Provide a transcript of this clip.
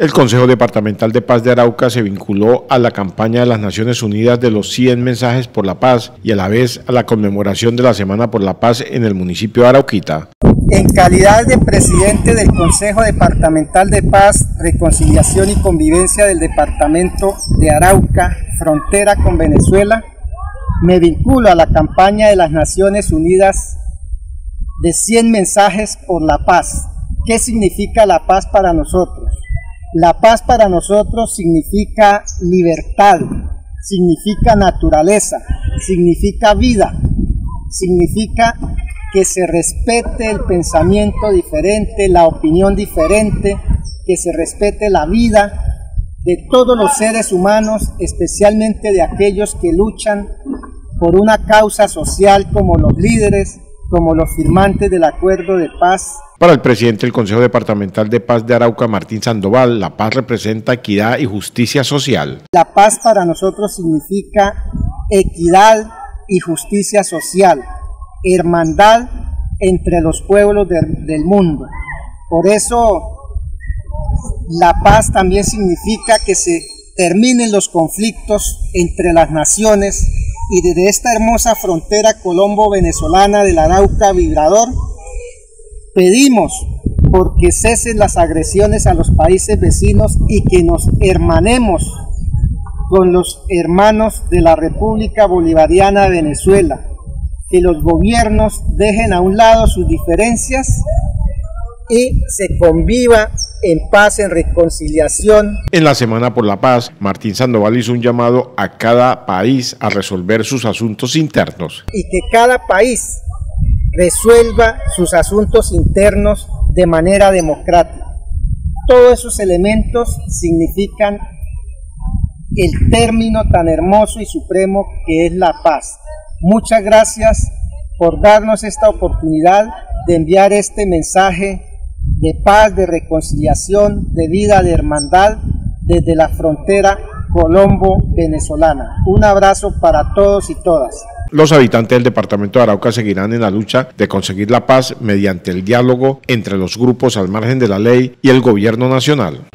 El Consejo Departamental de Paz de Arauca se vinculó a la campaña de las Naciones Unidas de los 100 mensajes por la paz y a la vez a la conmemoración de la Semana por la Paz en el municipio de Arauquita. En calidad de presidente del Consejo Departamental de Paz, Reconciliación y Convivencia del Departamento de Arauca, frontera con Venezuela, me vinculo a la campaña de las Naciones Unidas de 100 mensajes por la paz. ¿Qué significa la paz para nosotros? La paz para nosotros significa libertad, significa naturaleza, significa vida, significa que se respete el pensamiento diferente, la opinión diferente, que se respete la vida de todos los seres humanos, especialmente de aquellos que luchan por una causa social como los líderes, como los firmantes del acuerdo de paz. Para el presidente del Consejo Departamental de Paz de Arauca, Martín Sandoval, la paz representa equidad y justicia social. La paz para nosotros significa equidad y justicia social, hermandad entre los pueblos del mundo. Por eso la paz también significa que se terminen los conflictos entre las naciones y desde esta hermosa frontera colombo-venezolana del Arauca Vibrador, pedimos porque cesen las agresiones a los países vecinos y que nos hermanemos con los hermanos de la República Bolivariana de Venezuela, que los gobiernos dejen a un lado sus diferencias y se conviva en paz, en reconciliación. En la Semana por la Paz, Martín Sandoval hizo un llamado a cada país a resolver sus asuntos internos. Y que cada país resuelva sus asuntos internos de manera democrática. Todos esos elementos significan el término tan hermoso y supremo que es la paz. Muchas gracias por darnos esta oportunidad de enviar este mensaje de paz, de reconciliación, de vida, de hermandad desde la frontera colombo-venezolana. Un abrazo para todos y todas. Los habitantes del departamento de Arauca seguirán en la lucha de conseguir la paz mediante el diálogo entre los grupos al margen de la ley y el gobierno nacional.